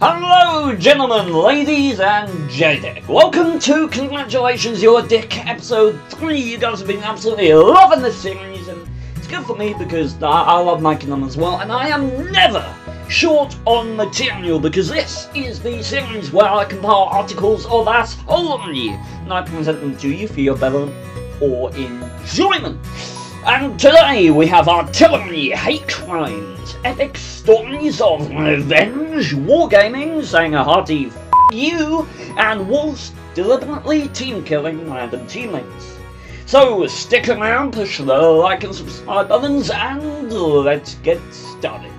Hello, gentlemen, ladies, and JDeck. Welcome to Congratulations Your Dick episode 3. You guys have been absolutely loving this series, and it's good for me because I, I love making them as well, and I am never short on material because this is the series where I compile articles of assholery, and I present them to you for your betterment or enjoyment. And today we have artillery, hate crimes, epic stories of revenge, wargaming, saying a hearty f you, and Wallst deliberately team killing random teammates. So stick around, push the like and subscribe buttons, and let's get started.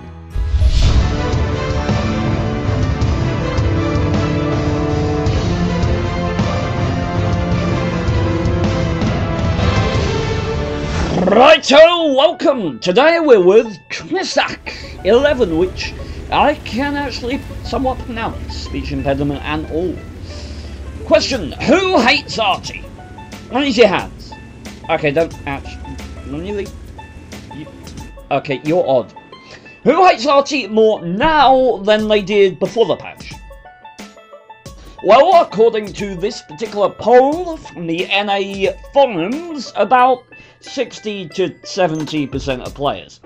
Righto, welcome! Today we're with Knisak 11, which I can actually somewhat pronounce, speech impediment and all. Question, who hates Artie? Raise your hands. Okay, don't actually, really? You, okay, you're odd. Who hates Artie more now than they did before the patch? Well, according to this particular poll from the NA forums, about 60 to 70% of players.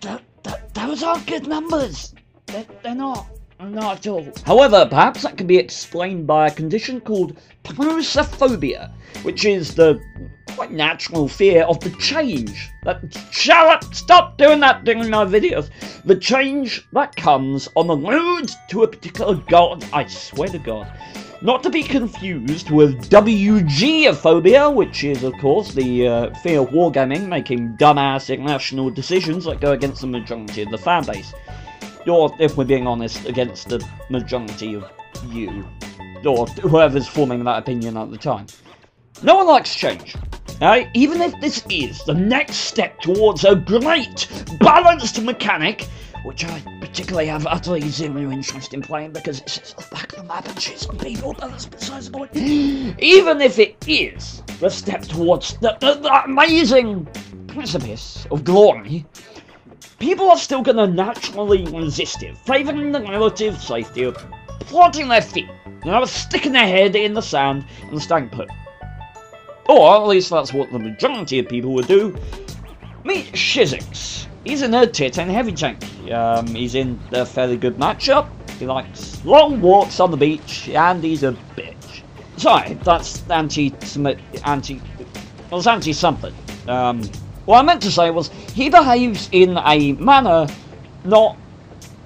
Th th those aren't good numbers. They're, they're not. Not at all. However, perhaps that can be explained by a condition called Prosophonia, which is the quite natural fear of the change. That shut up! Stop doing that during my videos. The change that comes on the road to a particular god. I swear to God. Not to be confused with WG phobia, which is, of course, the uh, fear of wargaming, making dumbass irrational decisions that go against the majority of the fanbase. Or, if we're being honest, against the majority of you. Or whoever's forming that opinion at the time. No one likes change. Right? Even if this is the next step towards a great, balanced mechanic, which I particularly have utterly zero interest in playing because it at the back of the map and shoots some people, but that's besides the point. Even if it is the step towards the, the, the amazing precipice of glory, people are still going to naturally resist it, favouring the relative safety of planting their feet, you know, sticking their head in the sand and staying put. Or at least that's what the majority of people would do. Meet Shizix. He's a nerd tit and heavy tank. Um, he's in a fairly good matchup. He likes long walks on the beach, and he's a bitch. Sorry, that's anti anti. Well, it's anti something. Um, what I meant to say was he behaves in a manner not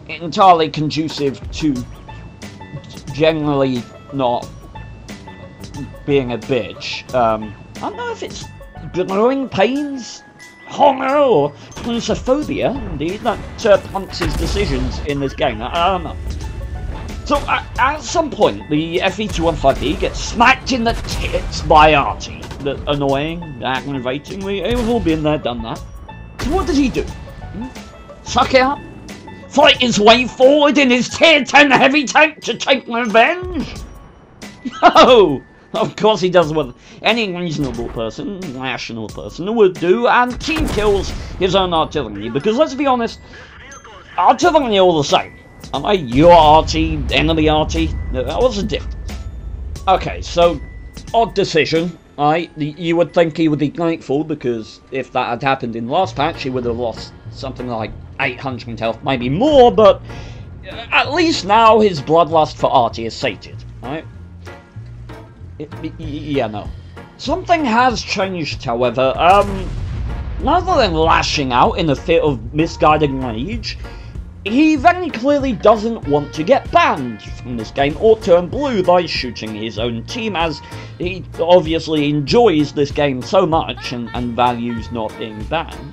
entirely conducive to generally not being a bitch. Um, I don't know if it's growing pains, horror, or phobia, indeed, that uh, his decisions in this game. Don't know. So, uh, at some point, the FV215B gets smacked in the tits by Archie. The annoying, aggravating, we, we've all been there, done that. So what does he do? Hmm? Suck it up? Fight his way forward in his tier 10 heavy tank to take revenge? No! Of course he does what any reasonable person, rational person would do, and team kills his own artillery, because let's be honest, artillery all the same. Am I your arty, enemy arty? What's the difference? Okay, so, odd decision, right? You would think he would be grateful, because if that had happened in last patch, he would have lost something like 800 health, maybe more, but uh, at least now his bloodlust for Artie is sated, right? Yeah, no. Something has changed, however. Um, rather than lashing out in a fit of misguided rage, he very clearly doesn't want to get banned from this game or turn blue by shooting his own team, as he obviously enjoys this game so much and, and values not being banned.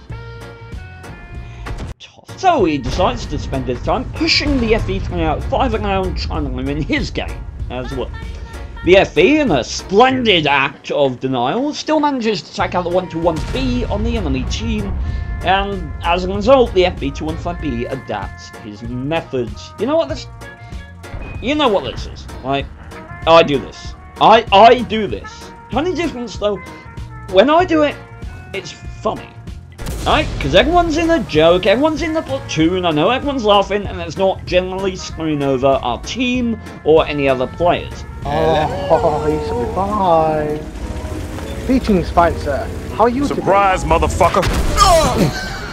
So he decides to spend his time pushing the FE3 out 5 around China in his game as well. The FE, in a splendid act of denial, still manages to take out the 121B on the enemy team, and as a result, the FV215B adapts his methods. You know what this... You know what this is, right? I do this. I, I do this. Only difference, though, when I do it, it's funny. Right? Because everyone's in a joke, everyone's in the platoon, I know everyone's laughing, and it's not generally screwing over our team or any other players. Oh, he survived. Greetings, fine sir. How are you Surprise, today? motherfucker!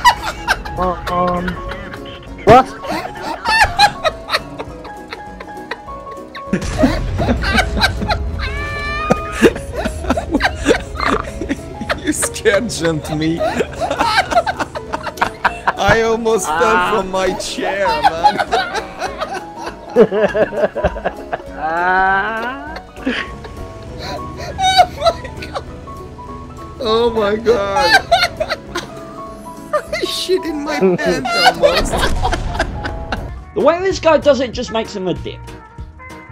Um, what? You scared jumped me. I almost ah. fell from my chair, man. Ah. Oh my god. Oh my god. I shit in my pants almost. The way this guy does it just makes him a dick.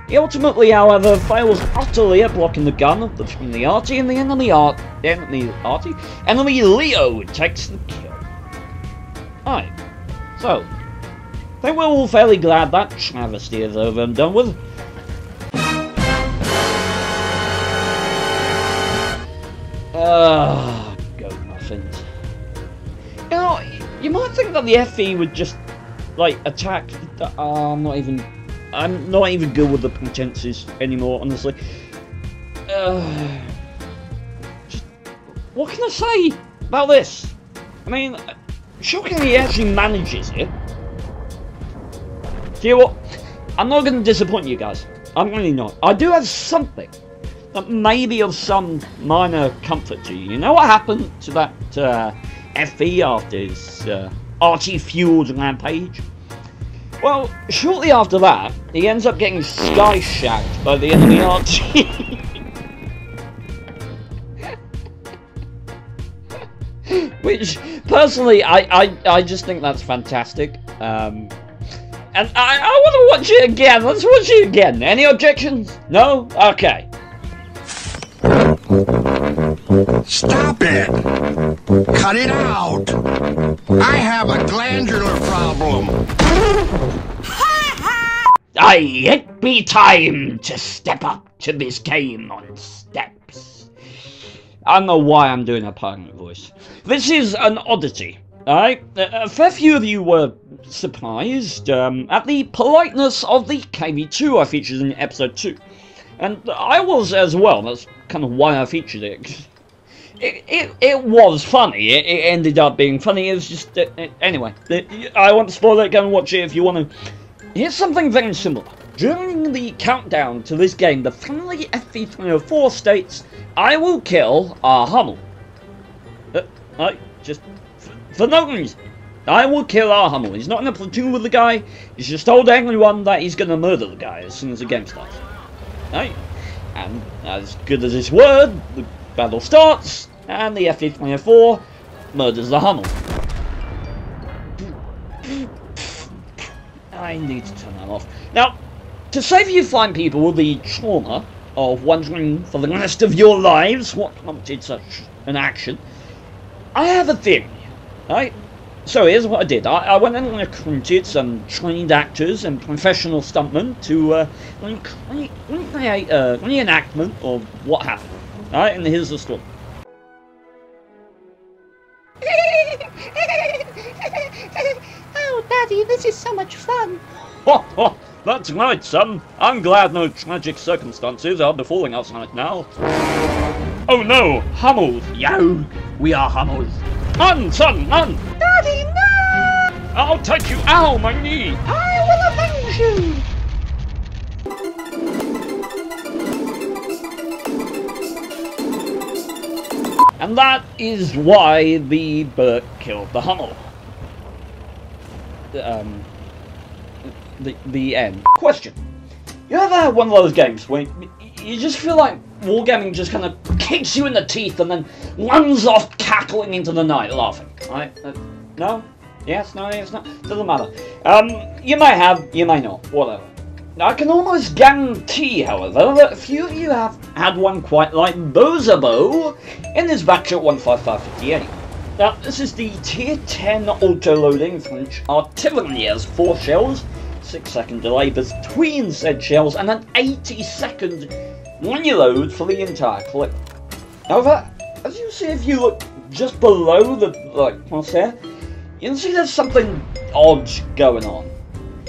He ultimately, however, fails utterly at blocking the gun between the Artie and the enemy Art enemy Artie enemy Leo takes the so I think we're all fairly glad that travesty is over and done with. Ah, goat muffins. You know, you might think that the FE would just like attack. The, uh, I'm not even. I'm not even good with the pretenses anymore, honestly. Uh, just, what can I say about this? I mean, shockingly, he actually manages it. Do you know what? I'm not going to disappoint you guys. I'm really not. I do have something that may be of some minor comfort to you. You know what happened to that uh, FE after his uh, Archie fueled rampage? Well, shortly after that, he ends up getting sky shagged by the enemy Archie. Which, personally, I, I, I just think that's fantastic. Um, and I, I want to watch it again. Let's watch it again. Any objections? No? Okay. Stop it! Cut it out! I have a glandular problem. I it be time to step up to this game on steps. I don't know why I'm doing a pirate voice. This is an oddity. Alright, a fair few of you were surprised um, at the politeness of the KV2 I featured in episode 2. And I was as well, that's kind of why I featured it. It, it, it was funny, it, it ended up being funny, it was just... Uh, uh, anyway, I won't spoil it, go and watch it if you want to. Here's something very similar. During the countdown to this game, the friendly FV304 states, I will kill our Hummel. Uh, I just... For no reason. I will kill our Hummel. He's not in a platoon with the guy. He's just told everyone that he's going to murder the guy as soon as the game starts. Right? And as good as his word, the battle starts, and the F-304 murders the Hummel. I need to turn that off. Now, to save you fine people the trauma of wondering for the rest of your lives what prompted such an action, I have a theory, right? So here's what I did. I, I went and recruited some trained actors and professional stuntmen to uh, recreate, recreate a reenactment of what happened. Alright, and here's the story. oh, Daddy, this is so much fun. Ho, ho, that's right, son. I'm glad no tragic circumstances are befalling us right now. Oh no, Hummels, yo! We are Hummels. Run, son, run! Daddy, no! I'll take you. Ow, my knee! I will avenge you! And that is why the Burke killed the Hummel. Um, the, the end. Question. You ever had one of those games where you just feel like wargaming just kind of kicks you in the teeth and then runs off cackling into the night laughing? Right? Uh, no? Yes? No? Yes? No? Doesn't matter. Um, you may have, you may not. Whatever. I can almost guarantee, however, that a few of you have had one quite like Bozabo in this Batchat 15558. Now, this is the Tier 10 auto-loading French artillery has 4 shells, 6 second delay between said shells, and an 80 second reload for the entire clip. However, as you see if you look just below the like crosshair, you can see there's something odd going on.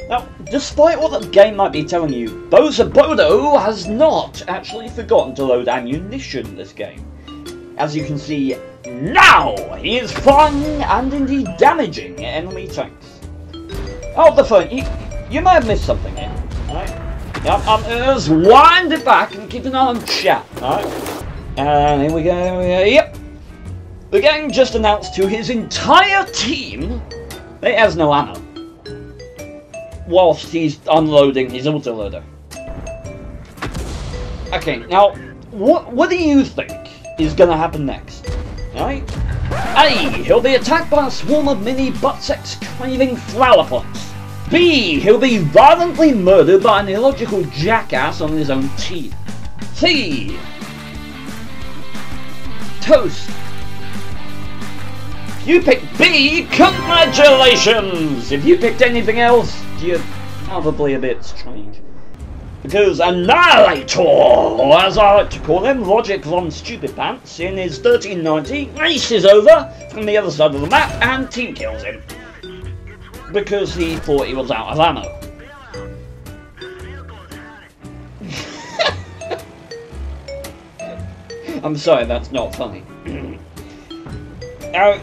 Now, despite what the game might be telling you, Boza Bodo has not actually forgotten to load ammunition this game. As you can see now, he is firing and indeed damaging enemy tanks. Oh, the phone, you, may have missed something here, right? Yep, um, I'm just wind it back and keep an eye on chat, right? And here we go, here we go, yep. The gang just announced to his entire team that he has no ammo. Whilst he's unloading his autoloader. Okay, now, what what do you think is gonna happen next? Right? A. He'll be attacked by a swarm of mini butt sex craving flowerpots. B. He'll be violently murdered by an illogical jackass on his own team. C. Toast. If you picked B, congratulations! If you picked anything else, you're probably a bit strange. Because Annihilator, or as I like to call him, Logic von Stupid Pants, in his 1390, races over from the other side of the map and team kills him. Because he thought he was out of ammo. I'm sorry, that's not funny. now,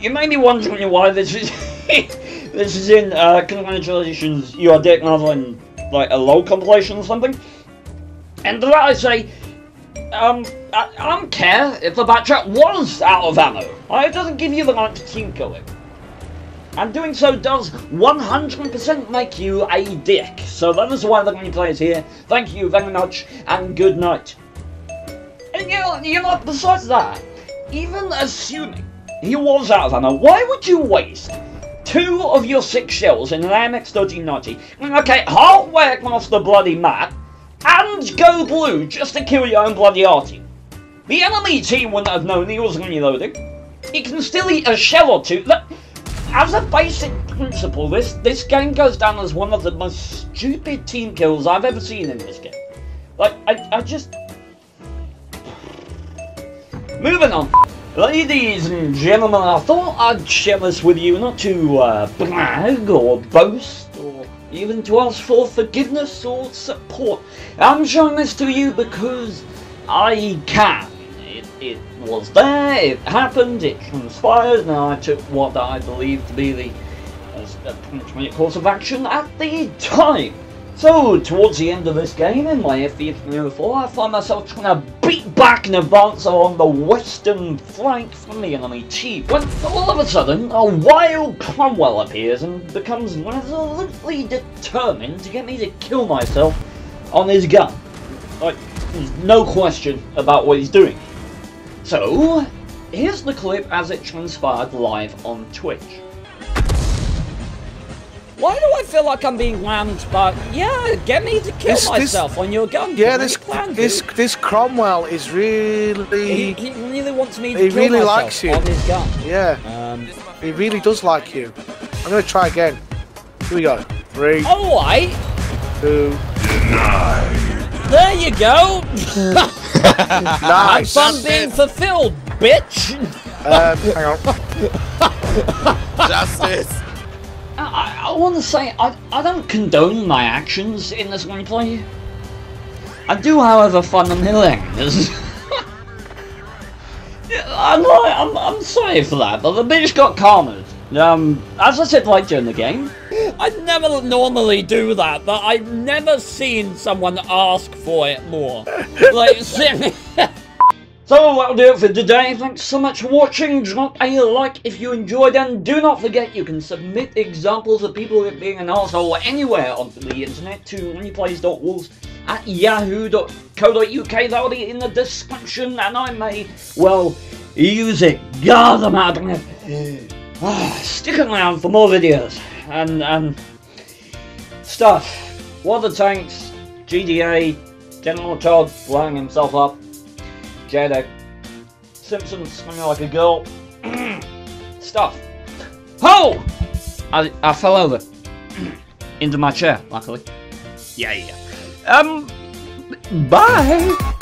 you may be wondering why this is this is in uh, congratulations, you are Dick Marvel in like a low compilation or something. And that I say, um, I, I don't care if the backtrack was out of ammo. It doesn't give you the right to kill it. And doing so does 100% make you a dick. So that is why the game plays here. Thank you very much, and good night. And you you know, besides that, even assuming he was out of ammo, why would you waste two of your six shells in an AMX 1390, okay, halfway across the bloody map, and go blue just to kill your own bloody arty? The enemy team wouldn't have known he was reloading. He can still eat a shell or two. As a basic principle, this, this game goes down as one of the most stupid team kills I've ever seen in this game. Like, I, I just... Moving on. Ladies and gentlemen, I thought I'd share this with you not to uh, brag or boast or even to ask for forgiveness or support. I'm showing this to you because I can. It, was there, it happened, it transpired, and I took what I believe to be the punishment course of action at the time. So, towards the end of this game, in my FV304, I find myself trying to beat back and advance along the western flank from the enemy team, when all of a sudden, a wild Cromwell appears and becomes resolutely determined to get me to kill myself on his gun. Like, there's no question about what he's doing. So, here's the clip as it transpired live on Twitch. Why do I feel like I'm being whammed But Yeah, get me to kill This- this- myself on your gun. Yeah, this plan, this dude. this Cromwell is really He, he really wants me to He kill really myself likes you. on his gun. yeah. Um, He really does like you. I'm gonna try again. Here we go. Three, all right, two, there you go. Nice. fun being fulfilled, bitch. Um, hang on. Justice. I, I want to say I, I don't condone my actions in this gameplay. I do, however, find them hilarious. I'm, I'm, I'm sorry for that, but the bitch got cornered. Um, as I said later during the game, I never normally do that, but I've never seen someone ask for it more. like, seriously. So that'll do it for today. Thanks so much for watching. Drop a like if you enjoyed and do not forget you can submit examples of people being an asshole anywhere on the internet to replays.wallst at yahoo.co.uk. That'll be in the description and I may, well, use it. God, I'm Ah, Stick around for more videos and, and stuff. The tanks? GDA, General Todd blowing himself up. Jedi. Simpsons swimming like a girl. Stuff. Oh! I, I fell over. Into my chair, luckily. Yeah, yeah. Um, bye!